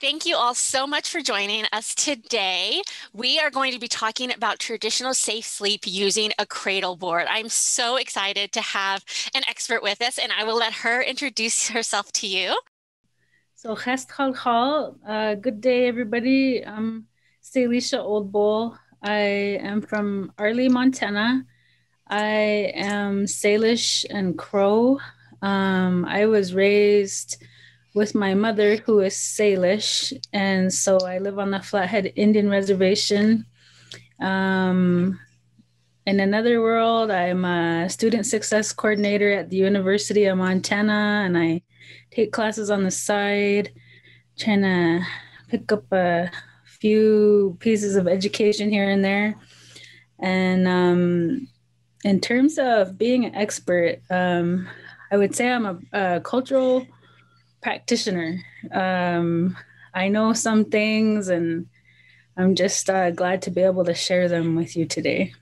Thank you all so much for joining us today. We are going to be talking about traditional safe sleep using a cradle board. I'm so excited to have an expert with us, and I will let her introduce herself to you. So, Hest Hall, uh, good day, everybody. I'm Salisha Old Bull. I am from Arlee, Montana. I am Salish and Crow. Um, I was raised with my mother, who is Salish. And so I live on the Flathead Indian Reservation. Um, in another world, I'm a student success coordinator at the University of Montana, and I take classes on the side, trying to pick up a few pieces of education here and there. And um, in terms of being an expert, um, I would say I'm a, a cultural practitioner. Um, I know some things, and I'm just uh, glad to be able to share them with you today.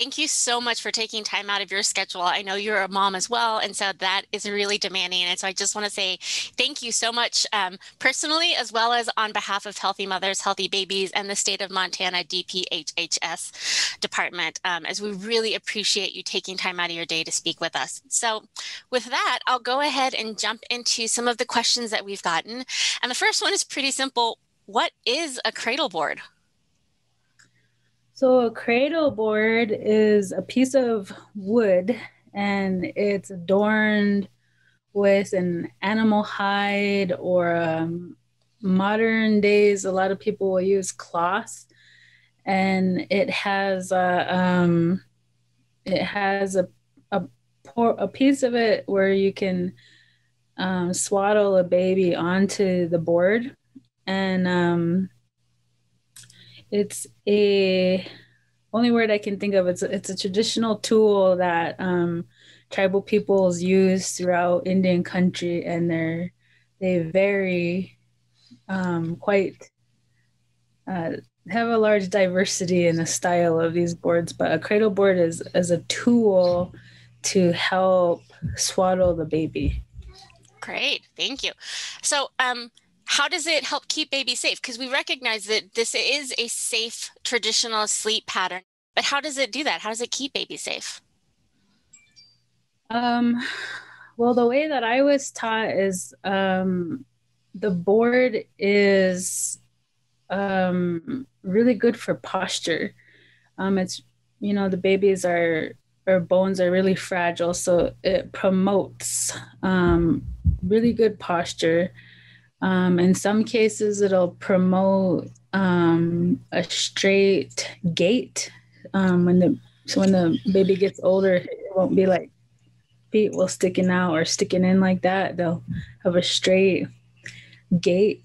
Thank you so much for taking time out of your schedule. I know you're a mom as well, and so that is really demanding. And so I just want to say thank you so much um, personally, as well as on behalf of Healthy Mothers, Healthy Babies, and the state of Montana DPHHS department, um, as we really appreciate you taking time out of your day to speak with us. So, with that, I'll go ahead and jump into some of the questions that we've gotten. And the first one is pretty simple What is a cradle board? So a cradle board is a piece of wood and it's adorned with an animal hide or um, modern days a lot of people will use cloth and it has a um, it has a a, a piece of it where you can um, swaddle a baby onto the board. And um, it's a only word I can think of. It's a, it's a traditional tool that um, tribal peoples use throughout Indian country, and they're they vary um, quite uh, have a large diversity in the style of these boards. But a cradle board is is a tool to help swaddle the baby. Great, thank you. So, um, how does it help keep babies safe? Because we recognize that this is a safe traditional sleep pattern, but how does it do that? How does it keep babies safe? Um, well, the way that I was taught is um, the board is um, really good for posture. Um, it's you know the babies are or bones are really fragile, so it promotes um, really good posture. Um, in some cases, it'll promote um, a straight gait. Um, when the so when the baby gets older, it won't be like feet will sticking out or sticking in like that. They'll have a straight gait.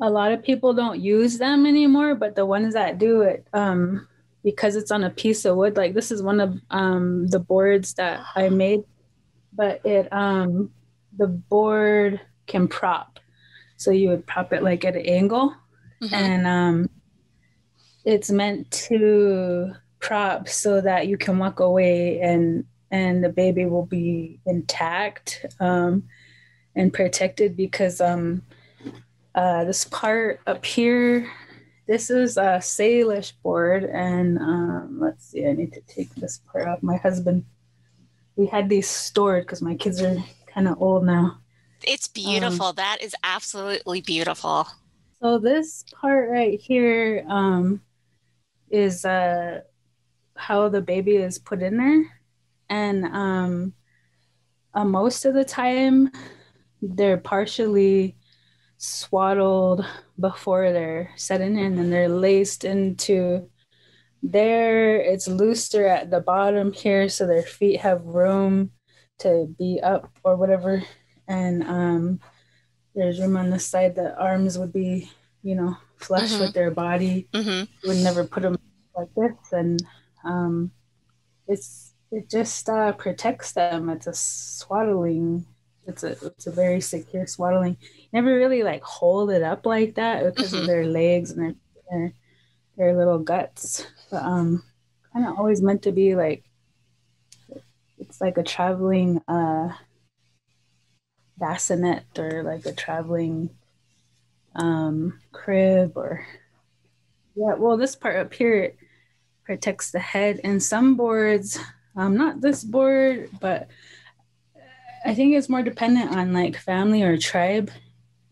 A lot of people don't use them anymore, but the ones that do it, um, because it's on a piece of wood, like this is one of um, the boards that I made, but it um, the board can prop so you would prop it like at an angle. Mm-hmm. And um, it's meant to prop so that you can walk away and and the baby will be intact um, and protected because um, uh, this part up here, this is a Salish board. And um, let's see, I need to take this part off. My husband, we had these stored because my kids are kind of old now. It's um, beautiful. Um, that is absolutely beautiful. So this part right here um, is uh, how the baby is put in there, and um, uh, most of the time they're partially swaddled before they're set in, and then they're laced into there. It's looser at the bottom here, so their feet have room to be up or whatever and um, there's room on the side. that arms would be, you know, flush mm-hmm. with their body. Mm-hmm. Would never put them like this, and um, it's it just uh, protects them. It's a swaddling. It's a it's a very secure swaddling. Never really like hold it up like that because mm-hmm. of their legs and their their, their little guts. But um, kind of always meant to be like it's like a traveling uh bassinet or like a traveling um, crib or yeah. Well, this part up here protects the head, and some boards, um, not this board, but I think it's more dependent on like family or tribe.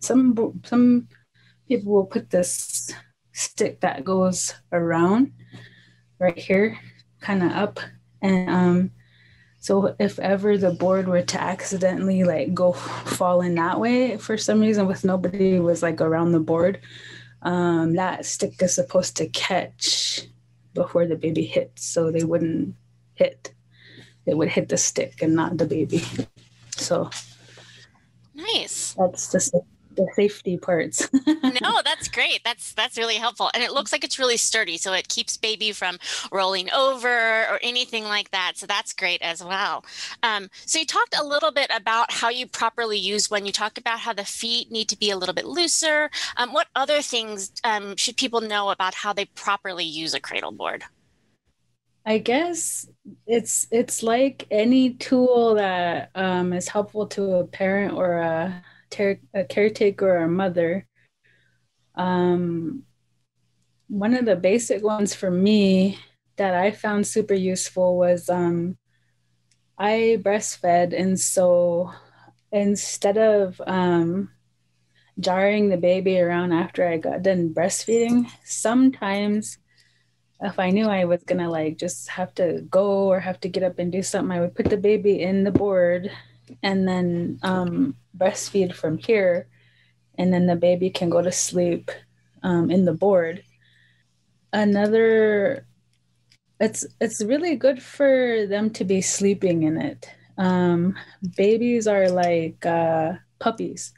Some some people will put this stick that goes around right here, kind of up, and um, so if ever the board were to accidentally like go fall in that way for some reason with nobody was like around the board, um, that stick is supposed to catch before the baby hits so they wouldn't hit. It would hit the stick and not the baby. So nice. That's the the safety parts. no, that's great. That's that's really helpful. And it looks like it's really sturdy, so it keeps baby from rolling over or anything like that. So that's great as well. Um, so you talked a little bit about how you properly use when you talked about how the feet need to be a little bit looser. Um, what other things um, should people know about how they properly use a cradle board? I guess it's it's like any tool that um, is helpful to a parent or a ter- a caretaker or a mother, um, one of the basic ones for me that I found super useful was um, I breastfed, and so instead of um, jarring the baby around after I got done breastfeeding, sometimes if I knew I was gonna like just have to go or have to get up and do something, I would put the baby in the board and then um, breastfeed from here, and then the baby can go to sleep um, in the board. Another, it's it's really good for them to be sleeping in it. Um, babies are like uh, puppies,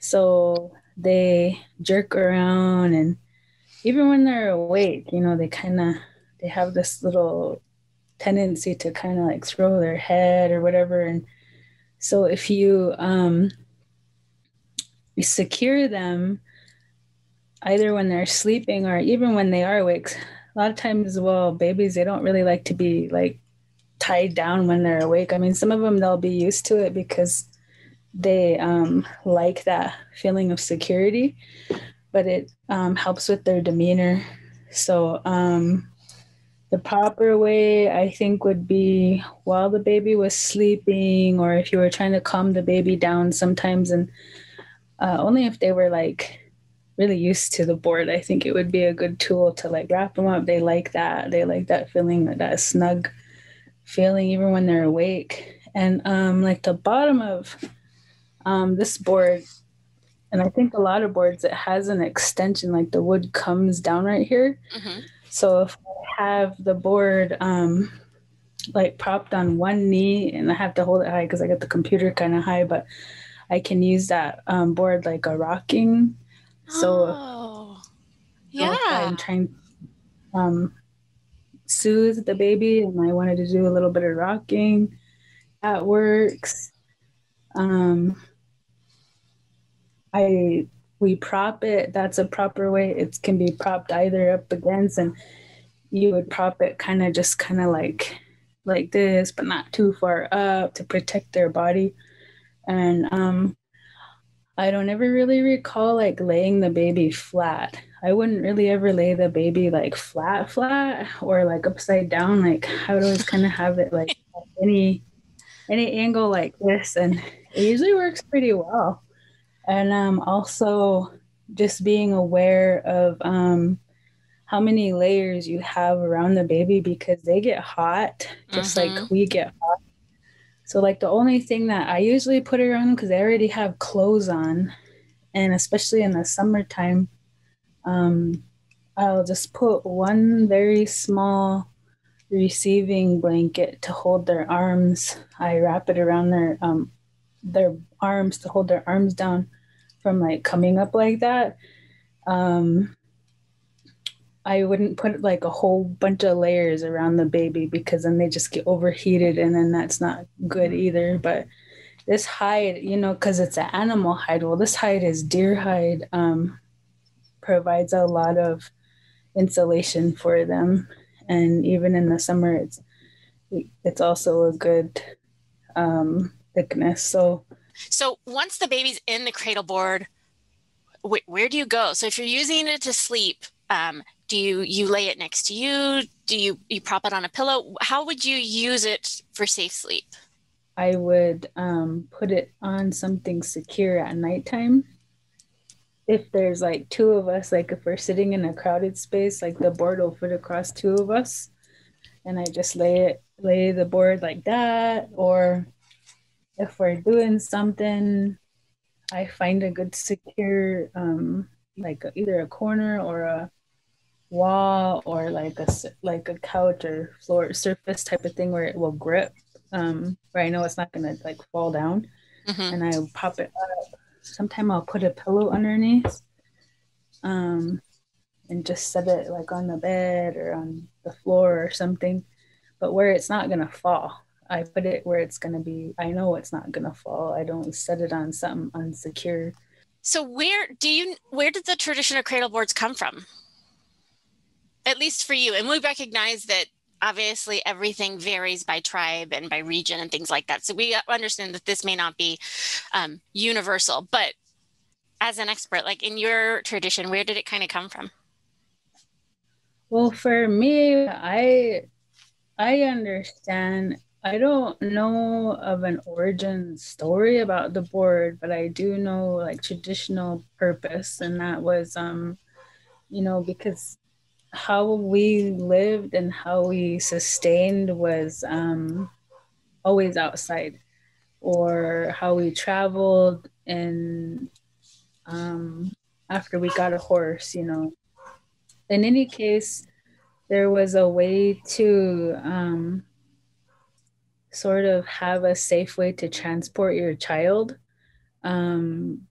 so they jerk around and even when they're awake, you know, they kind of they have this little tendency to kind of like throw their head or whatever and so if you um, secure them, either when they're sleeping or even when they are awake, a lot of times, well, babies, they don't really like to be like tied down when they're awake. I mean, some of them, they'll be used to it because they um, like that feeling of security, but it um, helps with their demeanor. So, um, the proper way, I think, would be while the baby was sleeping, or if you were trying to calm the baby down sometimes, and uh, only if they were like really used to the board, I think it would be a good tool to like wrap them up. They like that. They like that feeling, that snug feeling, even when they're awake. And um, like the bottom of um, this board, and I think a lot of boards, it has an extension, like the wood comes down right here. Mm-hmm. So if I have the board um, like propped on one knee and I have to hold it high because I got the computer kind of high, but I can use that um, board like a rocking. So, oh, yeah. I'm trying to um, soothe the baby and I wanted to do a little bit of rocking, that works. Um, I we prop it that's a proper way. It can be propped either up against and you would prop it kind of just kind of like like this but not too far up to protect their body. And um i don't ever really recall like laying the baby flat. I wouldn't really ever lay the baby like flat flat or like upside down. Like i would always kind of have it like any any angle like this and it usually works pretty well and um, also just being aware of um, how many layers you have around the baby because they get hot just mm-hmm. like we get hot. So like the only thing that i usually put around them because they already have clothes on and especially in the summertime um, i'll just put one very small receiving blanket to hold their arms. I wrap it around their um, their arms to hold their arms down from like coming up like that. Um, I wouldn't put like a whole bunch of layers around the baby because then they just get overheated and then that's not good either. But this hide, you know, because it's an animal hide, well, this hide is deer hide, um, provides a lot of insulation for them. And even in the summer, it's it's also a good um, thickness. So so once the baby's in the cradle board, wh- where do you go? So if you're using it to sleep, um, do you you lay it next to you? Do you you prop it on a pillow? How would you use it for safe sleep? I would um, put it on something secure at nighttime. If there's like two of us, like if we're sitting in a crowded space, like the board will fit across two of us, and I just lay it lay the board like that. Or if we're doing something, I find a good secure, um, like either a corner or a wall or like a like a couch or floor surface type of thing where it will grip um where i know it's not gonna like fall down. Mm-hmm. and i pop it up. Sometime i'll put a pillow underneath um and just set it like on the bed or on the floor or something. But where it's not gonna fall i put it where it's gonna be i know it's not gonna fall i don't set it on something unsecure so where do you where did the tradition of cradle boards come from at least for you. And we recognize that obviously everything varies by tribe and by region and things like that. So we understand that this may not be um, universal, but as an expert, like in your tradition, where did it kind of come from? Well, for me, I I understand. I don't know of an origin story about the board, but I do know like traditional purpose, and that was um, you know, because how we lived and how we sustained was um, always outside, or how we traveled and um, after we got a horse, you know. In any case, there was a way to um, sort of have a safe way to transport your child. Um,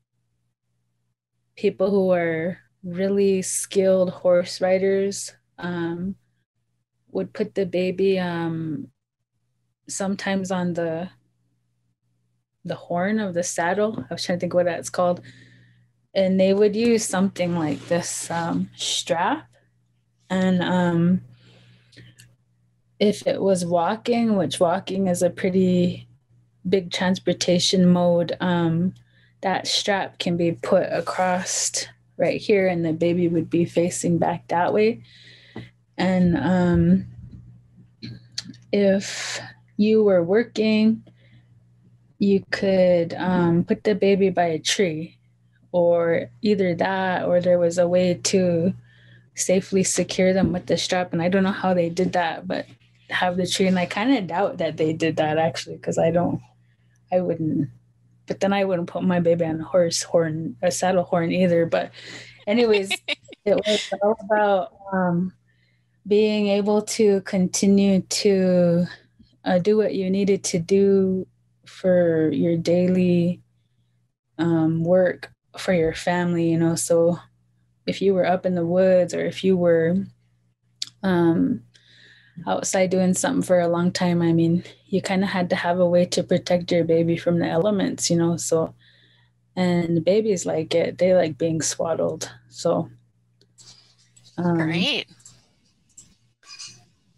people who are really skilled horse riders um, would put the baby um, sometimes on the the horn of the saddle. I was trying to think what that's called. And they would use something like this um, strap. And um, if it was walking, which walking is a pretty big transportation mode, um, that strap can be put across right here and the baby would be facing back that way. And um, if you were working you could um, put the baby by a tree or either that or there was a way to safely secure them with the strap. And i don't know how they did that but have the tree and i kind of doubt that they did that actually because i don't i wouldn't but then I wouldn't put my baby on a horse horn, a saddle horn either. But, anyways, it was all about um, being able to continue to uh, do what you needed to do for your daily um, work for your family, you know. So, if you were up in the woods or if you were um, outside doing something for a long time, I mean, you kind of had to have a way to protect your baby from the elements, you know. So, and babies like it; they like being swaddled. So, um, great.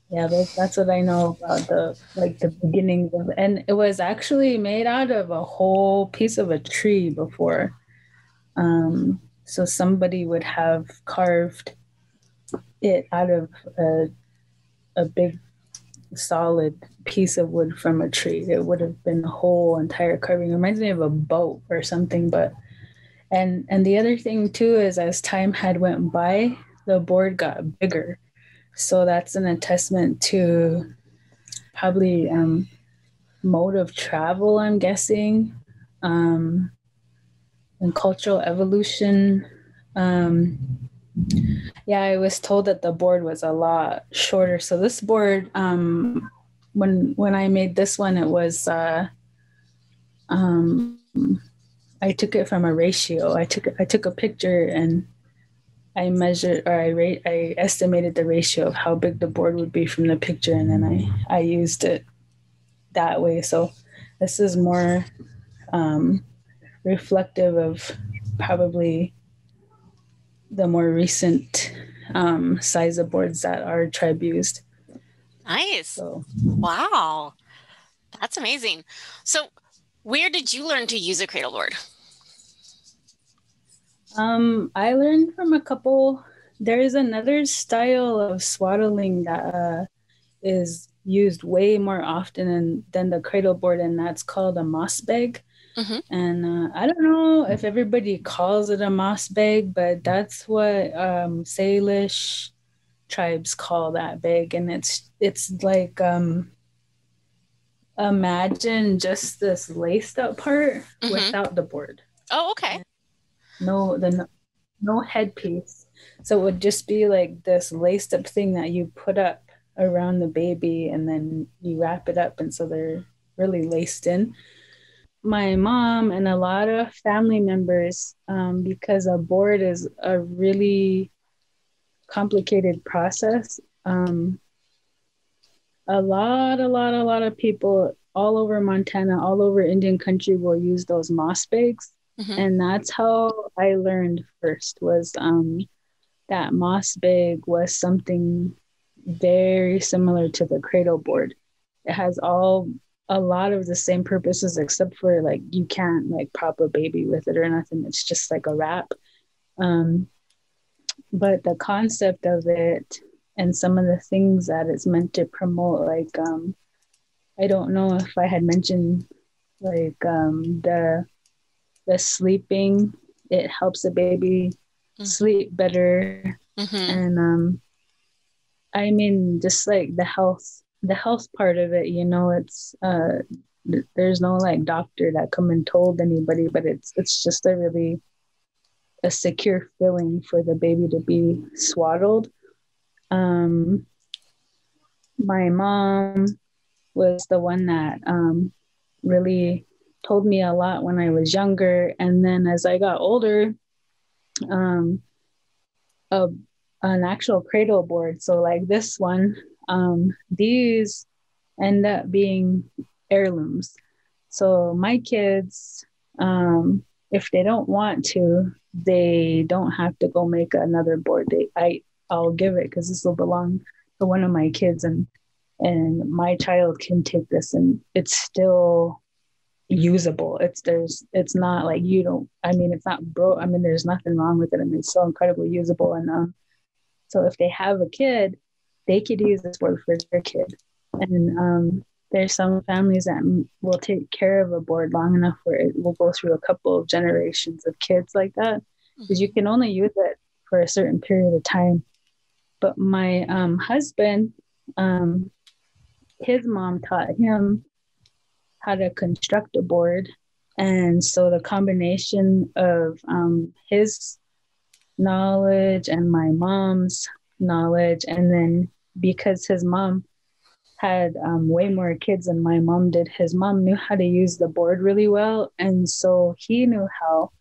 Yeah, that's, that's what I know about the like the beginnings of, and it was actually made out of a whole piece of a tree before. Um, so somebody would have carved it out of a a big solid piece of wood from a tree. It would have been a whole entire carving. It reminds me of a boat or something, but and and the other thing too is as time had went by, the board got bigger. So that's an attestment to probably um, mode of travel, I'm guessing, um, and cultural evolution. Um, yeah, I was told that the board was a lot shorter. So this board, um, when when I made this one, it was uh, um, I took it from a ratio. I took I took a picture and I measured or I rate I estimated the ratio of how big the board would be from the picture, and then I I used it that way. So this is more um, reflective of probably the more recent um, size of boards that our tribe used. Nice. So. Wow. That's amazing. So, where did you learn to use a cradle board? Um, I learned from a couple. There is another style of swaddling that uh, is used way more often in, than the cradle board, and that's called a moss bag. Mm-hmm. And uh, I don't know if everybody calls it a moss bag, but that's what um, Salish tribes call that bag, and it's it's like um, imagine just this laced up part mm-hmm. without the board. Oh, okay. No, the no, no headpiece. So it would just be like this laced up thing that you put up around the baby and then you wrap it up and so they're really laced in my mom and a lot of family members um, because a board is a really complicated process um, a lot a lot a lot of people all over montana all over indian country will use those moss bags mm-hmm. and that's how i learned first was um, that moss bag was something very similar to the cradle board. It has all a lot of the same purposes except for like you can't like pop a baby with it or nothing. It's just like a wrap. Um, but the concept of it and some of the things that it's meant to promote, like um, I don't know if I had mentioned like um, the the sleeping. It helps the baby mm-hmm. sleep better, mm-hmm. and um, I mean, just like the health, the health part of it, you know, it's uh, there's no like doctor that come and told anybody, but it's it's just a really a secure feeling for the baby to be swaddled. Um, my mom was the one that um, really told me a lot when I was younger, and then as I got older, um, a an actual cradle board. So like this one, um, these end up being heirlooms. So my kids, um, if they don't want to, they don't have to go make another board. They, I, I'll give it because this will belong to one of my kids, and and my child can take this, and it's still usable. It's there's it's not like you don't. I mean, it's not broke. I mean, there's nothing wrong with it. I mean, it's so incredibly usable, and um, so if they have a kid, they could use this board for their kid. And um, there's some families that will take care of a board long enough where it will go through a couple of generations of kids like that because you mm-hmm. can only use it for a certain period of time. But my um, husband, um, his mom taught him how to construct a board. And so the combination of um, his knowledge and my mom's knowledge. And then because his mom had um, way more kids than my mom did, his mom knew how to use the board really well. And so he knew how.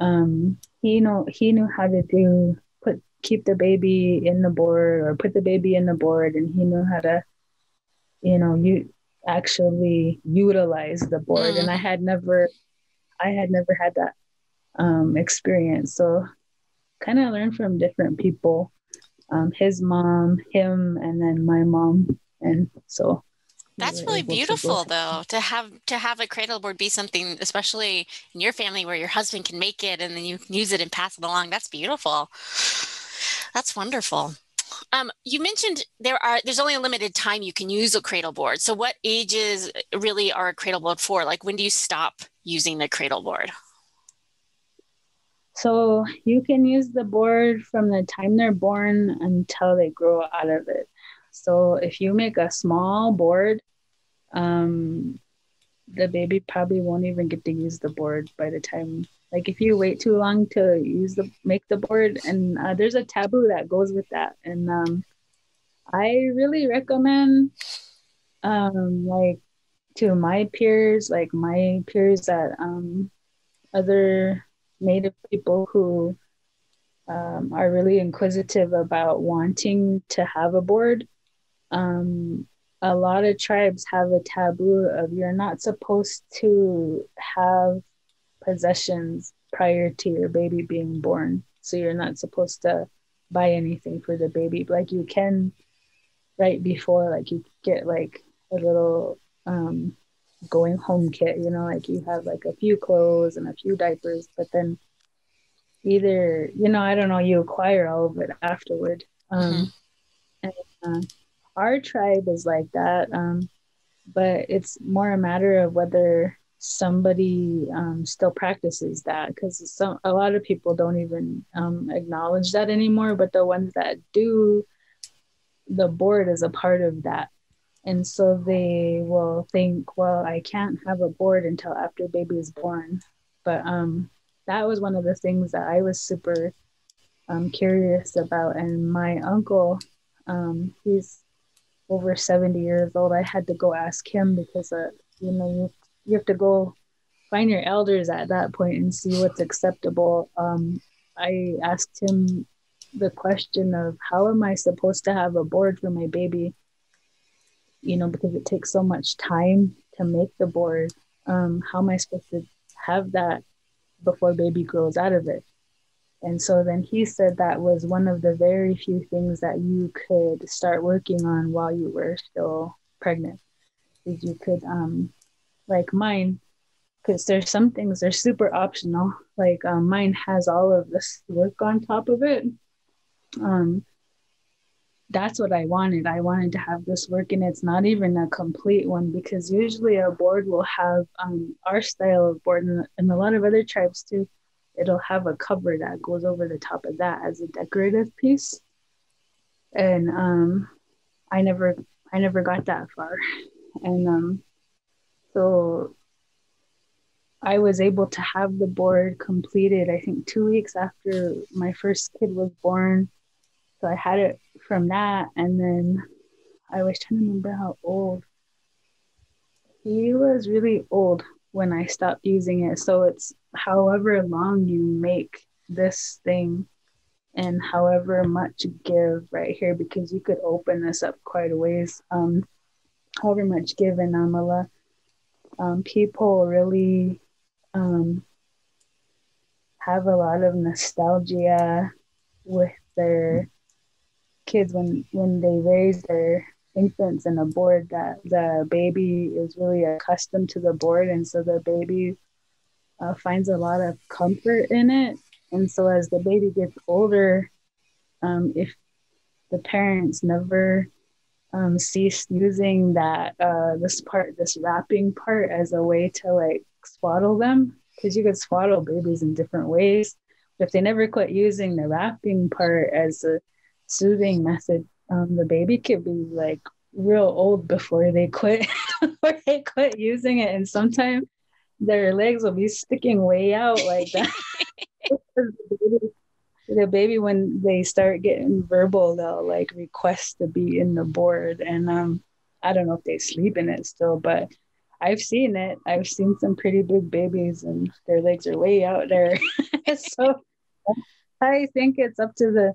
Um, he know he knew how to do put keep the baby in the board or put the baby in the board, and he knew how to, you know, you actually utilize the board. Mm. And I had never, I had never had that um, experience. So kind of learned from different people um, his mom him and then my mom. And so that's really beautiful to though to have to have a cradle board be something especially in your family where your husband can make it and then you can use it and pass it along. That's beautiful. That's wonderful. Um, you mentioned there are there's only a limited time you can use a cradle board. So what ages really are a cradle board for? Like when do you stop using the cradle board so you can use the board from the time they're born until they grow out of it. So if you make a small board, um, the baby probably won't even get to use the board by the time. Like if you wait too long to use the make the board, and uh, there's a taboo that goes with that, and um, I really recommend, um, like to my peers, like my peers that um, other Native people who um, are really inquisitive about wanting to have a board. Um, a lot of tribes have a taboo of you're not supposed to have possessions prior to your baby being born. So you're not supposed to buy anything for the baby. Like you can right before, like you get like a little um, going home kit, you know, like you have like a few clothes and a few diapers, but then either you know i don't know you acquire all of it afterward um mm-hmm. and uh, our tribe is like that um but it's more a matter of whether somebody um, still practices that because some a lot of people don't even um, acknowledge that anymore but the ones that do the board is a part of that and so they will think well i can't have a board until after baby is born but um that was one of the things that i was super um, curious about and my uncle um, he's over 70 years old i had to go ask him because uh, you know you you have to go find your elders at that point and see what's acceptable. Um, I asked him the question of how am I supposed to have a board for my baby? You know, because it takes so much time to make the board. Um, how am I supposed to have that before baby grows out of it? And so then he said that was one of the very few things that you could start working on while you were still pregnant. Is you could um, like mine because there's some things they're super optional like um, mine has all of this work on top of it um that's what i wanted. I wanted to have this work and it's not even a complete one because usually a board will have um, our style of board and, and a lot of other tribes too it'll have a cover that goes over the top of that as a decorative piece. And um i never i never got that far. And um so I was able to have the board completed, I think, two weeks after my first kid was born. So I had it from that. And then I was trying to remember how old. He was really old when I stopped using it. So it's however long you make this thing and however much give right here, because you could open this up quite a ways. Um, however much give in Amala um, people really um, have a lot of nostalgia with their kids when when they raise their infants in a board that the baby is really accustomed to the board and so the baby uh, finds a lot of comfort in it and so as the baby gets older um, if the parents never um, cease using that uh, this part, this wrapping part, as a way to like swaddle them, because you could swaddle babies in different ways. But if they never quit using the wrapping part as a soothing method, um, the baby could be like real old before they quit, before they quit using it, and sometimes their legs will be sticking way out like that. The baby when they start getting verbal they'll like request to be in the board and um i don't know if they sleep in it still but i've seen it. I've seen some pretty big babies and their legs are way out there. So i think it's up to the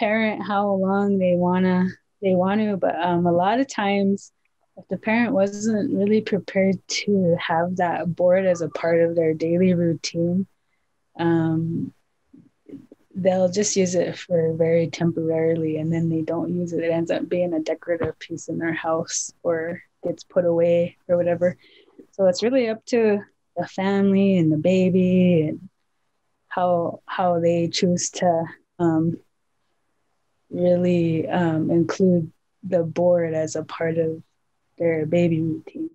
parent how long they want to they want to but um a lot of times if the parent wasn't really prepared to have that board as a part of their daily routine um they'll just use it for very temporarily and then they don't use it. It ends up being a decorative piece in their house or gets put away or whatever. So it's really up to the family and the baby and how how they choose to um, really um, include the board as a part of their baby routine.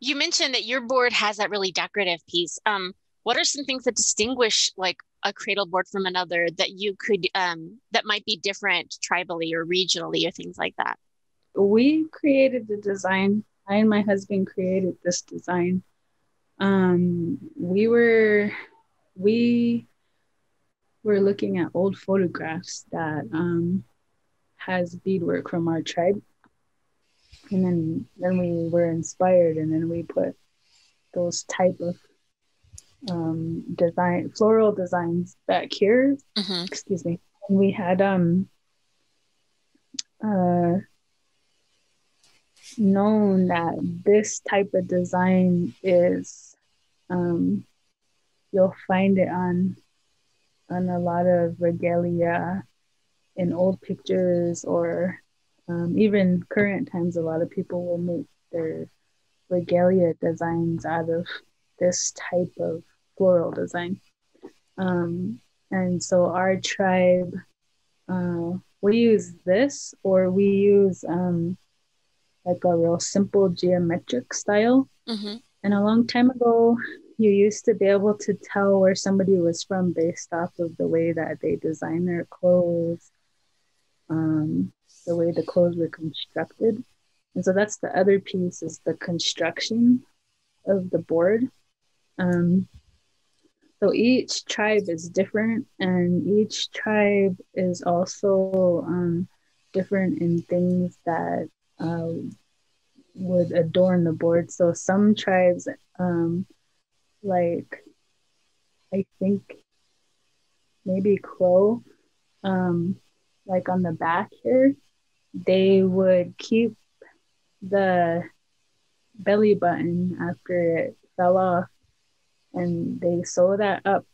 You mentioned that your board has that really decorative piece. Um, what are some things that distinguish like a cradle board from another that you could um, that might be different tribally or regionally or things like that we created the design i and my husband created this design um, we were we were looking at old photographs that um, has beadwork from our tribe and then then we were inspired and then we put those type of um, design floral designs back here. Mm-hmm. Excuse me. And we had um uh known that this type of design is um you'll find it on on a lot of regalia in old pictures or um, even current times a lot of people will make their regalia designs out of this type of floral design. Um, and so our tribe, uh, we use this or we use um, like a real simple geometric style. Mm-hmm. And a long time ago, you used to be able to tell where somebody was from based off of the way that they design their clothes, um, the way the clothes were constructed. And so that's the other piece is the construction of the board. Um, so each tribe is different, and each tribe is also um, different in things that uh, would adorn the board. So some tribes, um, like I think maybe Crow, um, like on the back here, they would keep the belly button after it fell off and they sew that up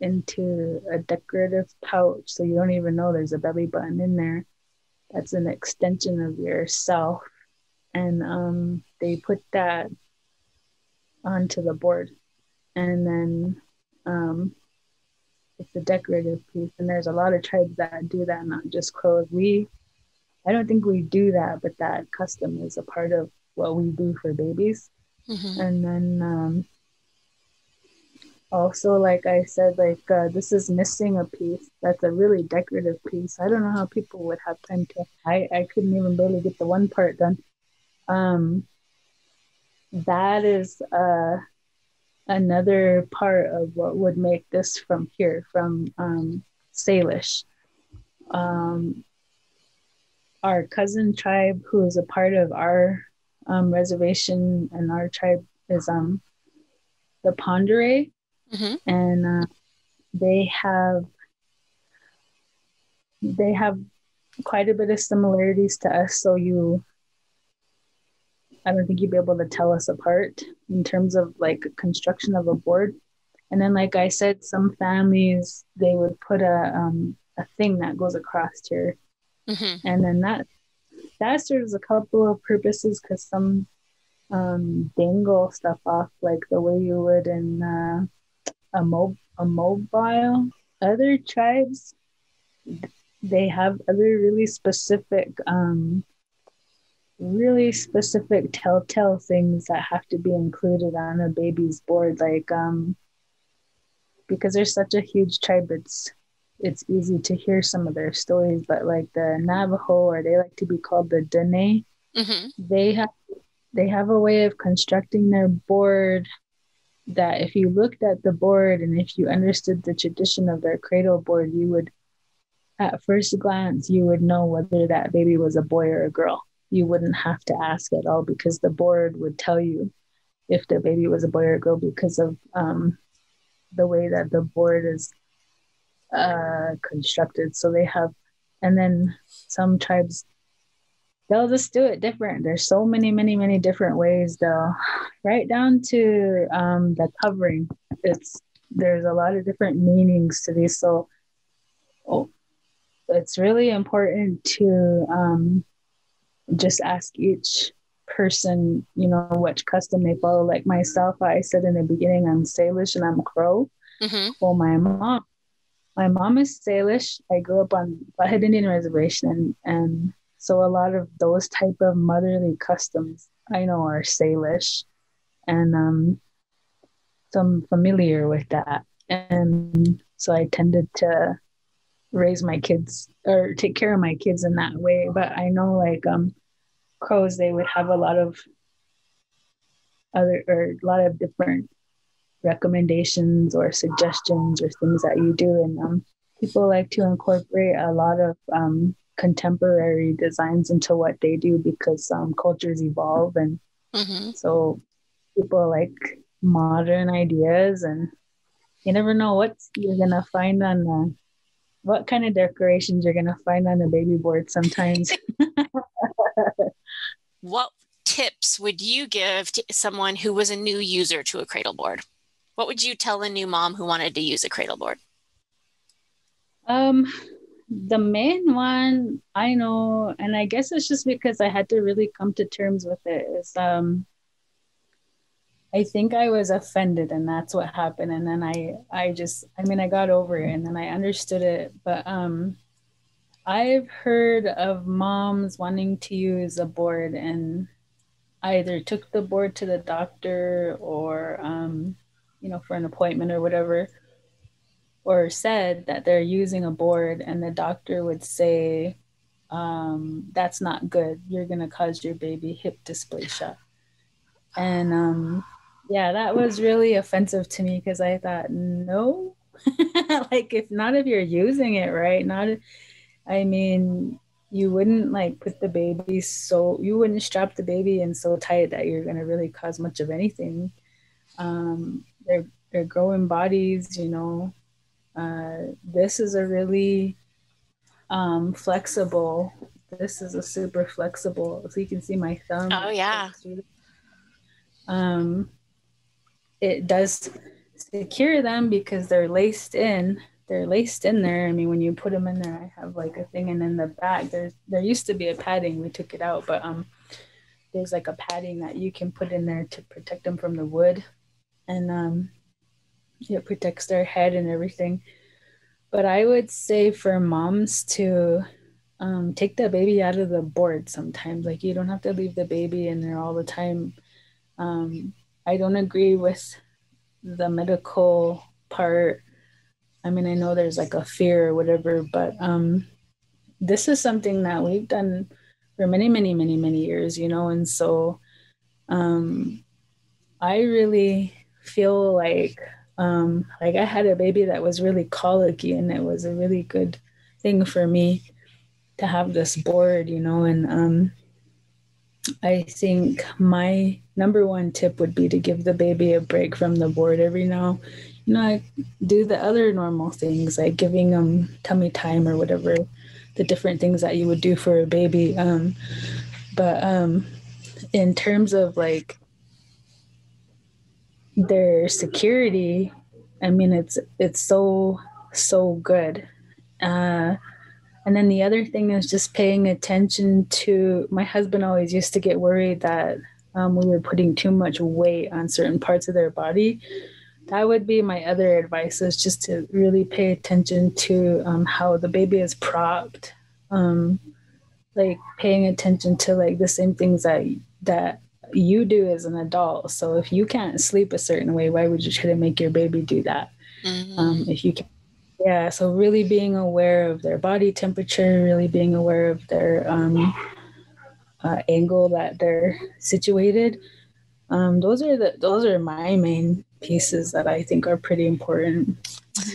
into a decorative pouch so you don't even know there's a belly button in there. That's an extension of yourself. And um, they put that onto the board and then um, it's a decorative piece and there's a lot of tribes that do that not just crows we i don't think we do that but that custom is a part of what we do for babies. Mm-hmm. and then um, also like i said like uh, this is missing a piece that's a really decorative piece. I don't know how people would have time to i i couldn't even barely get the one part done. Um that is uh another part of what would make this from here from um salish um our cousin tribe who is a part of our um, reservation and our tribe is um the Oreille mm-hmm. and uh, they have they have quite a bit of similarities to us. So you, I don't think you'd be able to tell us apart in terms of like construction of a board. And then, like I said, some families they would put a um, a thing that goes across here, mm-hmm. and then that that serves a couple of purposes because some um, dangle stuff off like the way you would in uh, a, a mobile. Other tribes, they have other really specific, um, really specific telltale things that have to be included on a baby's board. Like, um, because there's such a huge tribe, it's it's easy to hear some of their stories. But like the Navajo, or they like to be called the Diné, mm-hmm. they have they have a way of constructing their board that if you looked at the board and if you understood the tradition of their cradle board, you would, at first glance, you would know whether that baby was a boy or a girl. You wouldn't have to ask at all because the board would tell you if the baby was a boy or a girl because of um, the way that the board is uh, constructed. So they have, and then some tribes they'll just do it different. There's so many, many, many different ways though. Right down to um, the covering. It's there's a lot of different meanings to these. So oh, it's really important to um, just ask each person, you know, which custom they follow. Like myself, I said in the beginning, I'm Salish and I'm Crow. Mm-hmm. Well, my mom, my mom is Salish. I grew up on Flathead Indian Reservation, and so a lot of those type of motherly customs I know are Salish, and um, so I'm familiar with that. And so I tended to raise my kids or take care of my kids in that way. But I know like um, crows, they would have a lot of other or a lot of different recommendations or suggestions or things that you do, and um, people like to incorporate a lot of um, contemporary designs into what they do because um, cultures evolve and mm-hmm. so people like modern ideas and you never know what you're gonna find on the what kind of decorations you're gonna find on a baby board sometimes? What tips would you give to someone who was a new user to a cradle board? What would you tell a new mom who wanted to use a cradle board? Um the main one I know, and I guess it's just because I had to really come to terms with it, is um, I think I was offended and that's what happened. And then I, I just, I mean, I got over it and then I understood it. But um, I've heard of moms wanting to use a board and either took the board to the doctor or, um, you know, for an appointment or whatever, or said that they're using a board and the doctor would say, um, that's not good. You're going to cause your baby hip dysplasia. And um, yeah, that was really offensive to me because I thought, no, like if not if you're using it right, not, I mean, you wouldn't like put the baby so you wouldn't strap the baby in so tight that you're going to really cause much of anything. Um, they're they're growing bodies, you know. Uh, this is a really um, flexible. This is a super flexible. So you can see my thumb. Oh yeah. Um, it does secure them because they're laced in they're laced in there. I mean when you put them in there i have like a thing and in the back there's there used to be a padding. We took it out but um there's like a padding that you can put in there to protect them from the wood and um it protects their head and everything. But i would say for moms to um, take the baby out of the board sometimes. Like you don't have to leave the baby in there all the time. Um, I don't agree with the medical part. I mean, I know there's like a fear or whatever, but um, this is something that we've done for many, many, many, many years, you know, and so um, I really feel like um, like I had a baby that was really colicky, and it was a really good thing for me to have this board, you know, and um, I think my number one tip would be to give the baby a break from the board every now. You know, I do the other normal things like giving them tummy time or whatever, the different things that you would do for a baby. Um, but um, in terms of like their security, I mean, it's it's so so good. Uh, and then the other thing is just paying attention to my husband always used to get worried that um, we were putting too much weight on certain parts of their body. That would be my other advice is just to really pay attention to um, how the baby is propped. Um, like paying attention to like the same things that that you do as an adult. So if you can't sleep a certain way, why would you try to make your baby do that? Mm-hmm. Um, if you can yeah so really being aware of their body temperature really being aware of their um, uh, angle that they're situated. Um, those are the those are my main pieces that i think are pretty important.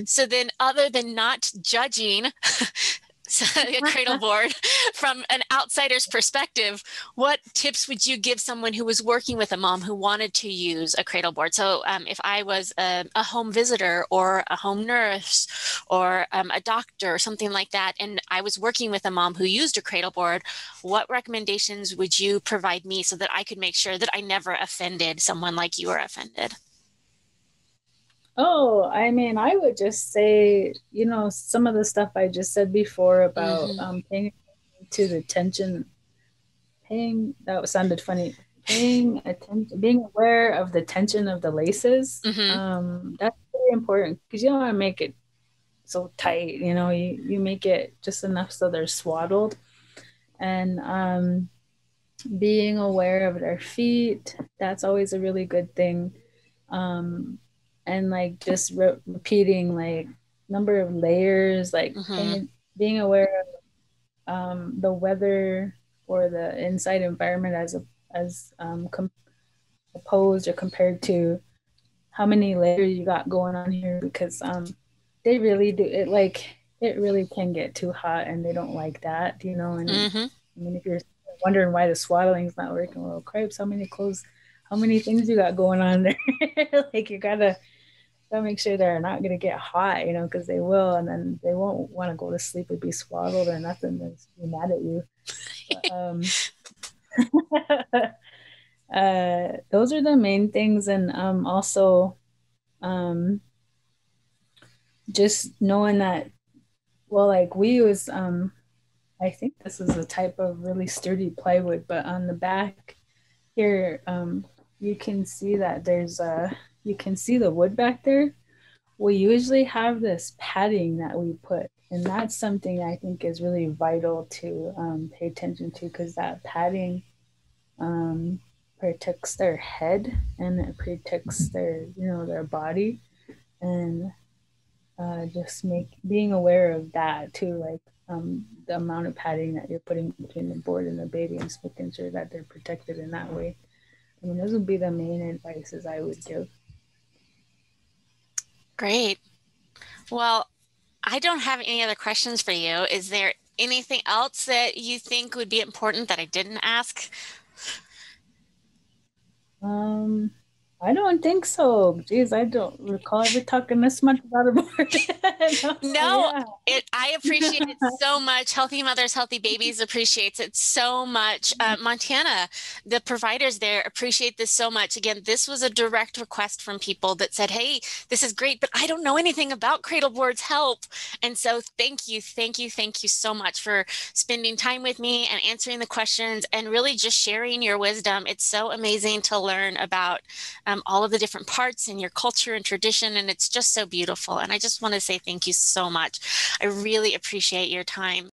So then other than not judging a cradle board from an outsider's perspective what tips would you give someone who was working with a mom who wanted to use a cradle board? So um, if i was a, a, home visitor or a home nurse or um, a doctor or something like that and i was working with a mom who used a cradle board what recommendations would you provide me so that i could make sure that i never offended someone like you were offended Oh, I mean, I would just say, you know, some of the stuff I just said before about mm-hmm. um, paying to the tension, paying, that sounded funny, paying attention, being aware of the tension of the laces. Mm-hmm. Um, that's very important because you don't want to make it so tight, you know, you, you make it just enough so they're swaddled. And um, being aware of their feet, that's always a really good thing. Um, and like just re- repeating like number of layers like mm-hmm. being aware of um, the weather or the inside environment as a, as um, com- opposed or compared to how many layers you got going on here because um, they really do it like it really can get too hot and they don't like that you know and mm-hmm. i mean if you're wondering why the swaddling's not working well crepes how many clothes how many things you got going on there like you gotta gotta make sure they're not gonna get hot, you know, because they will, and then they won't want to go to sleep or be swaddled or nothing. They'll be mad at you. But, um, uh, those are the main things, and um, also, um, just knowing that. Well, like we use, um, I think this is a type of really sturdy plywood, but on the back here, um, you can see that there's a, you can see the wood back there. We usually have this padding that we put, and that's something I think is really vital to um, pay attention to because that padding um, protects their head and it protects their, you know, their body, and uh, just make being aware of that too, like um, the amount of padding that you're putting between the board and the baby and just making sure that they're protected in that way. I mean, those would be the main advices I would give. Great. Well, I don't have any other questions for you. Is there anything else that you think would be important that I didn't ask? Um, I don't think so. Geez, I don't recall ever talking this much about a board. no, yeah. it, I appreciate it so much. Healthy Mothers, Healthy Babies appreciates it so much. Uh, mm-hmm. Montana, the providers there appreciate this so much. Again, this was a direct request from people that said, hey, this is great, but I don't know anything about cradle boards. Help. And so thank you, thank you, thank you so much for spending time with me and answering the questions and really just sharing your wisdom. It's so amazing to learn about um, all of the different parts in your culture and tradition. And it's just so beautiful. And I just want to say thank you so much. I really appreciate your time.